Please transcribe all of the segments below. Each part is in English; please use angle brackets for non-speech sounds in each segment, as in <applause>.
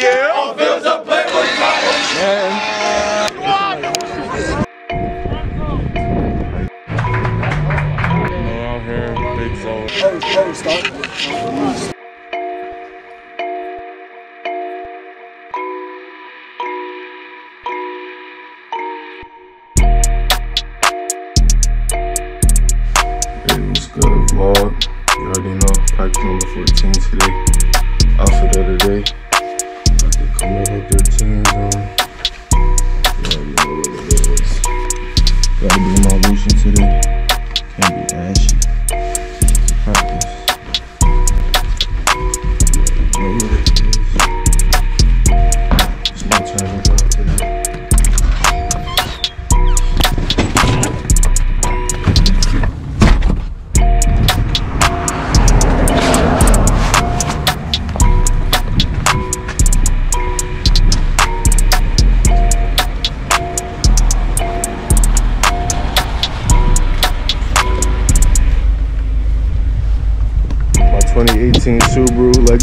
Yeah. out here, big zone. Hey, what's good, vlog? You already know, practice number 14 today. Outfit of the day. Got the Camilo 13s on. You already know what it is. Gotta be my Lucian today. Can't be ashy. Practice.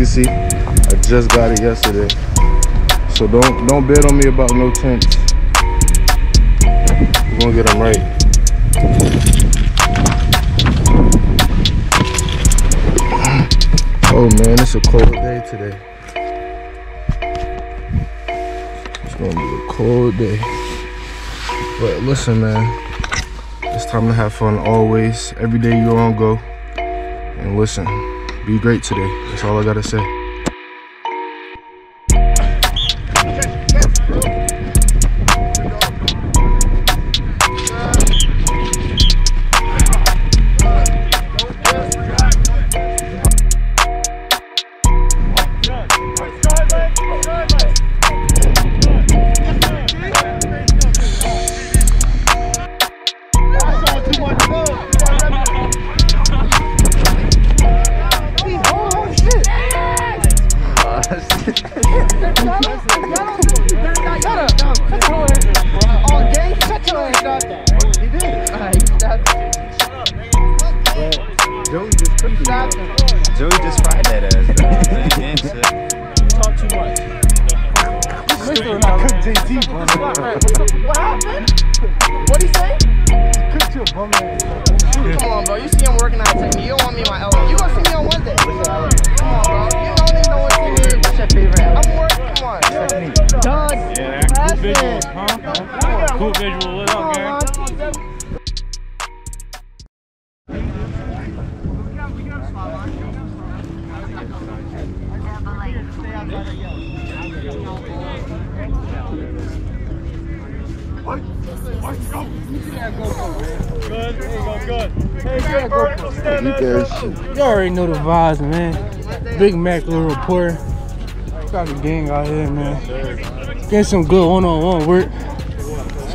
I just got it yesterday. So don't don't bet on me about no tents. We're gonna get them right. <clears throat> Oh man, it's a cold day today. It's gonna be a cold day. But listen man, it's time to have fun always. Every day you're on go. And listen, be great today. That's all I gotta say. Coop Visual. What up, gang? You already know the vibes, man. Big Mac little reporter. Got the gang out here, man. Get some good one-on-one work.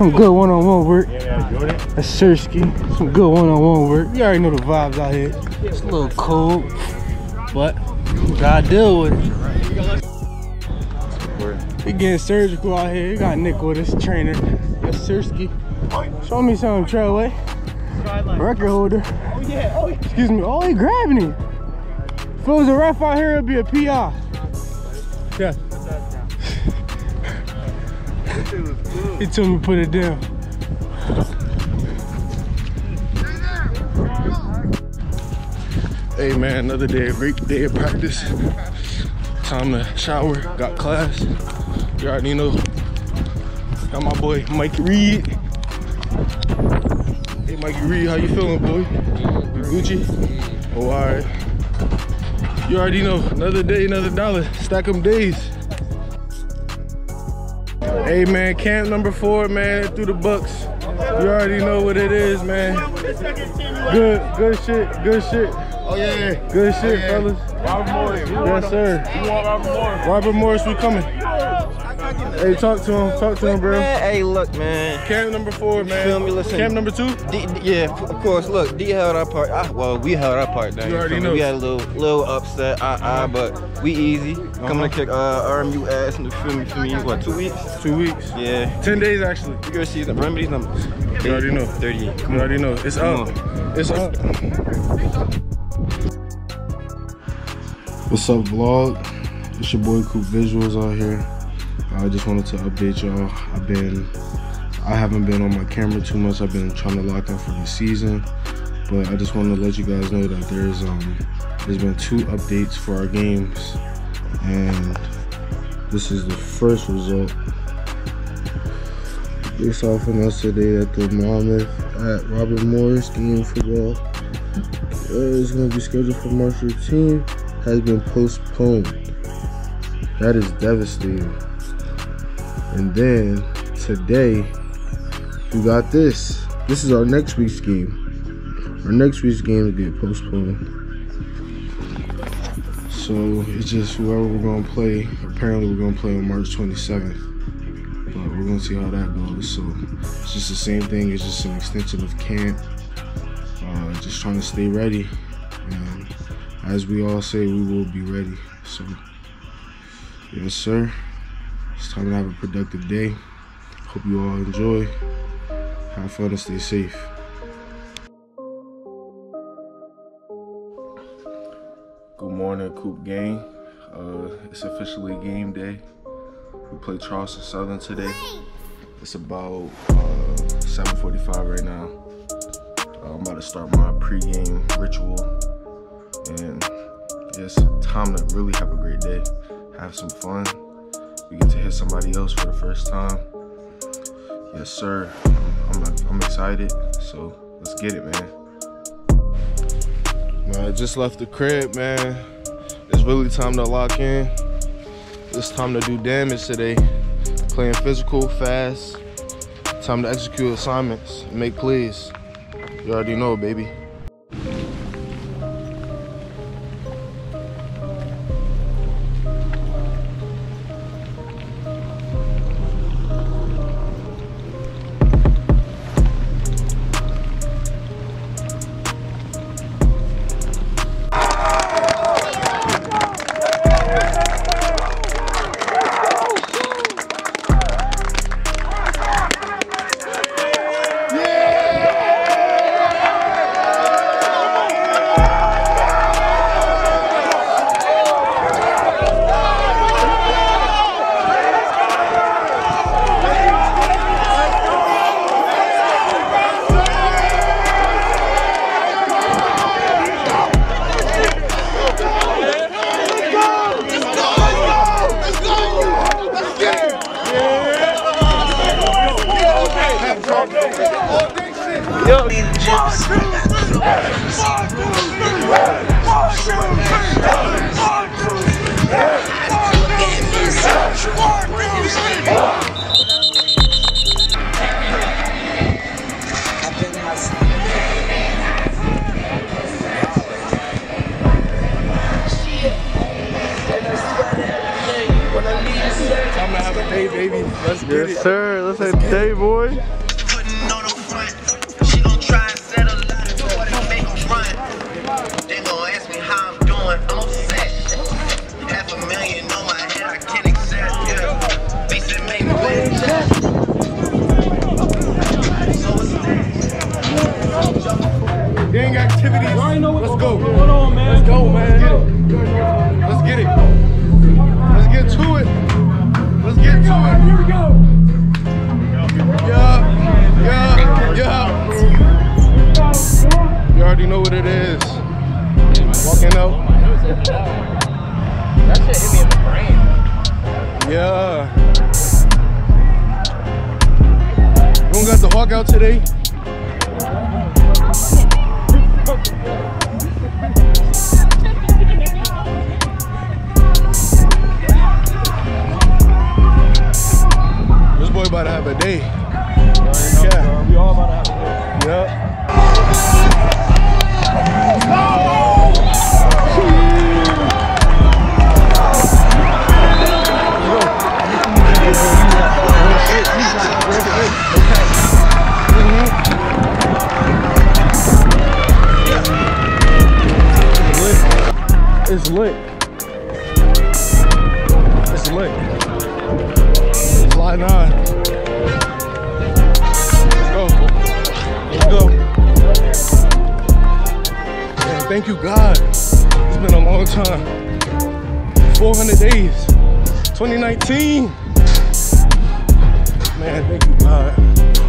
Some good one-on-one work. That's Sersky. Some good one-on-one work. You already know the vibes out here. It's a little cold, but gotta deal with it. We getting surgical out here. We got Nick with us, trainer. That's Sersky. Show me something, Trailway. Record holder. Oh yeah. Oh, Excuse me. Oh, he grabbing it. If it was a ref out here, it'd be a PI. Yeah. He told me to put it down. Hey man, another day, a great day of practice. Time to shower, got class. You already know. Got my boy Mike Reed. Hey Mikey Reed, how you feeling, boy? You Gucci? Oh, alright. You already know, another day, another dollar. Stack them days. Hey man, camp number four, man, through the Bucks. You already know what it is, man. Good, good shit, good shit. Oh yeah, yeah. Good shit, oh, fellas. Robert Morris. Yes, sir. You want Robert Morris? Robert Morris, we coming. Hey, talk to him. Talk to him, bro. Man, hey, look, man. Camp number four, man. Feel me? Listen. Camp number two? D, D- yeah, of course. Look, D held our part. Ah, well, we held our part down. You already know. We had a little, little upset. Uh, uh, but we easy. Coming to kick uh, RMU ass in the feel me for me. What, two weeks? Two weeks. Yeah. Ten days, actually. You gonna see the remedies numbers. You already know. 38. Come You on. already know. It's Come up. on. It's up. What's up, vlog? It's your boy Coop Visuals out here. I just wanted to update y'all. I've been, I haven't been on my camera too much. I've been trying to lock in for the season, but I just wanted to let you guys know that there's um, there's been two updates for our games, and this is the first result. Off from yesterday at the Monmouth at Robert Morris game football. Uh, it's going to be scheduled for March 15th. Has been postponed. That is devastating. And then today, we got this. This is our next week's game. Our next week's game will get postponed. So it's just whoever we're gonna play. Apparently, we're gonna play on March 27th. But we're gonna see how that goes. So it's just the same thing. It's just an extension of camp. Uh, just trying to stay ready. And as we all say, we will be ready. So, yes, sir. It's time to have a productive day. Hope you all enjoy. Have fun and stay safe. Good morning, Coop Gang. Uh, it's officially game day. We play Charleston Southern today. It's about uh, 7:45 right now. Uh, I'm about to start my pregame ritual, and it's time to really have a great day, have some fun. We get to hit somebody else for the first time. Yes, sir. I'm, I'm, I'm excited. So let's get it, man. Man, I just left the crib, man. It's really time to lock in. It's time to do damage today. Playing physical, fast. Time to execute assignments, make plays. You already know, baby. Time to have a day, baby. Let's get it. sir. Let's have a day, boy. Gang activities. Let's go. Hold on, man. Let's go, man. Let's get it. Let's get to it. Let's get to it. Here we go. Yeah, yeah, yeah. You already know what it is. Walking out. That shit hit me in the brain. Yeah. We don't got the hawk out today. This boy about to have a day. Yeah. We all about to have a day. Yep. You, God. It's been a long time. 400 days. 2019. Man, thank you, God.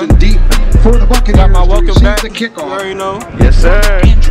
Doing out Jerron here, Richardson bro? deep for the Buccaneers Got my to welcome receive back. the You kickoff. already know. Yes, sir.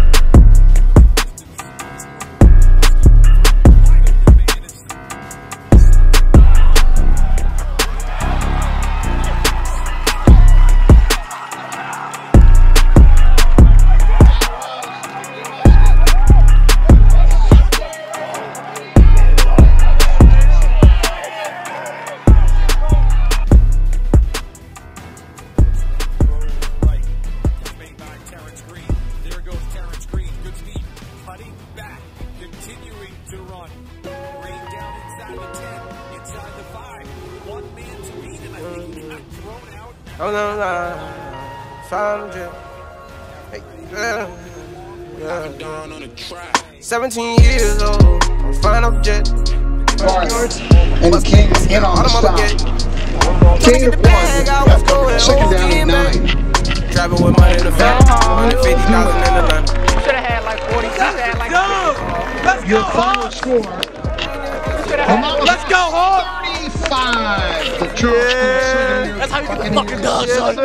Oh no, no, found you. Hey, yeah, yeah. 17 years old, I'm flying up jet. And the Kings in on the stop. Gain of one. Second down and nine. Driving with money in the van, 150,000 in the line. Should have had like 40. Should have had like Your final score. Let's go home. 35. The School That's how you get fucking done, son.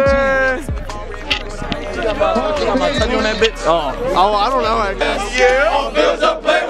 Oh, oh, I don't know, I guess. I